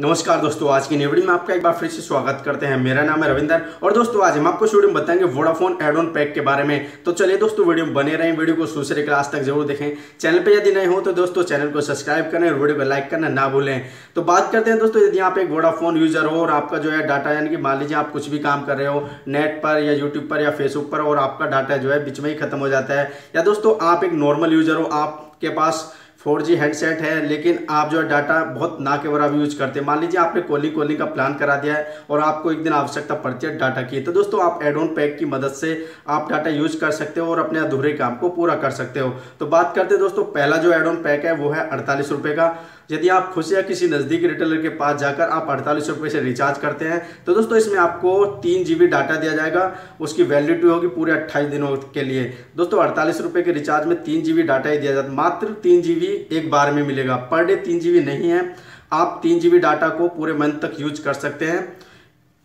नमस्कार दोस्तों, आज की वीडियो में आपका एक बार फिर से स्वागत करते हैं। मेरा नाम है रविंदर और दोस्तों, आज हम आपको इस वीडियो में बताएँगे वोडाफोन एड ऑन पैक के बारे में। तो चलिए दोस्तों, वीडियो में बने रहें, वीडियो को दूसरे क्लास तक ज़रूर देखें। चैनल पे यदि नहीं हो तो दोस्तों, चैनल को सब्सक्राइब करें और वीडियो को लाइक करना ना भूलें। तो बात करते हैं दोस्तों, यदि आप एक वोडाफोन यूज़र हो और आपका जो है डाटा यानी कि मान लीजिए आप कुछ भी काम कर रहे हो नेट पर या यूट्यूब पर या फेसबुक पर और आपका डाटा जो है बीच में ही खत्म हो जाता है। या दोस्तों, आप एक नॉर्मल यूज़र हो, आपके पास फोर जी हेडसेट है, लेकिन आप जो है डाटा बहुत ना के बराबर यूज़ करते हैं। मान लीजिए आपने कॉलिंग कॉलिंग का प्लान करा दिया है और आपको एक दिन आवश्यकता पड़ती है डाटा की तो दोस्तों आप एड ऑन पैक की मदद से आप डाटा यूज़ कर सकते हो और अपने अधूरे काम को पूरा कर सकते हो। तो बात करते हैं दोस्तों, पहला जो एड ऑन पैक है वो है अड़तालीस का। यदि आप खुद या किसी नज़दीकी रिटेलर के पास जाकर आप अड़तालीस रुपये से रिचार्ज करते हैं तो दोस्तों इसमें आपको तीन जी डाटा दिया जाएगा। उसकी वैलिडिटी होगी पूरे अट्ठाईस दिनों के लिए। दोस्तों अड़तालीस रुपये के रिचार्ज में तीन जी डाटा ही दिया जाता है। मात्र तीन जी एक बार में मिलेगा। पर डे तीन जीबी नहीं है। आप तीन जीबी डाटा को पूरे मंथ तक यूज़ कर सकते हैं।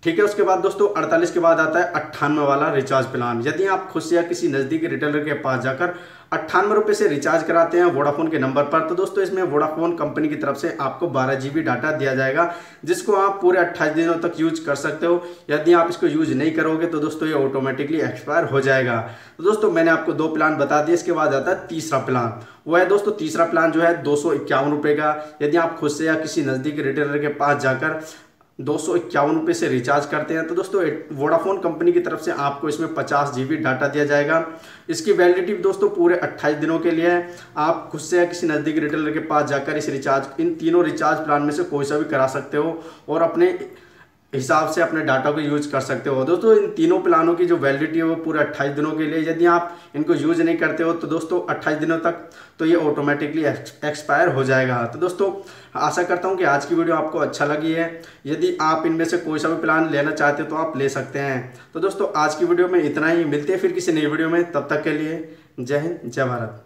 ठीक है, उसके बाद दोस्तों 48 के बाद आता है अट्ठानवे वाला रिचार्ज प्लान यदि आप खुद से या किसी नज़दीकी रिटेलर के पास जाकर अट्ठानवे रुपये से रिचार्ज कराते हैं वोडाफोन के नंबर पर तो दोस्तों, इसमें वोडाफोन कंपनी की तरफ़ से आपको बारह जी डाटा दिया जाएगा, जिसको आप पूरे अट्ठाईस दिनों तक यूज़ कर सकते हो। यदि आप इसको यूज़ नहीं करोगे तो दोस्तों, ये ऑटोमेटिकली एक्सपायर हो जाएगा। तो दोस्तों, मैंने आपको दो प्लान बता दिए, इसके बाद आता है तीसरा प्लान वो है दोस्तों, तीसरा प्लान जो है दो सौ का। यदि आप खुद से या किसी नज़दीकी रिटेलर के पास जाकर दो सौ इक्यावन रुपये से रिचार्ज करते हैं। तो दोस्तों वोडाफोन कंपनी की तरफ़ से आपको इसमें पचास जी डाटा दिया जाएगा। इसकी वैलिडिटी दोस्तों पूरे अट्ठाईस दिनों के लिए है। आप खुद से या किसी नज़दीकी रिटेलर के पास जाकर इस रिचार्ज इन तीनों रिचार्ज प्लान में से कोई सा भी करा सकते हो। और अपने हिसाब से अपने डाटा को यूज़ कर सकते हो। दोस्तों, इन तीनों प्लानों की जो वैलिडिटी है वो पूरे अट्ठाईस दिनों के लिए, यदि आप इनको यूज़ नहीं करते हो तो दोस्तों, अट्ठाईस दिनों तक तो ये ऑटोमेटिकली एक्सपायर हो जाएगा। तो दोस्तों, आशा करता हूँ कि आज की वीडियो आपको अच्छा लगी है। यदि आप इनमें से कोई सा भी प्लान लेना चाहते हो तो आप ले सकते हैं। तो दोस्तों, आज की वीडियो में इतना ही। मिलते हैं फिर किसी नई वीडियो में। तब तक के लिए जय हिंद, जय भारत।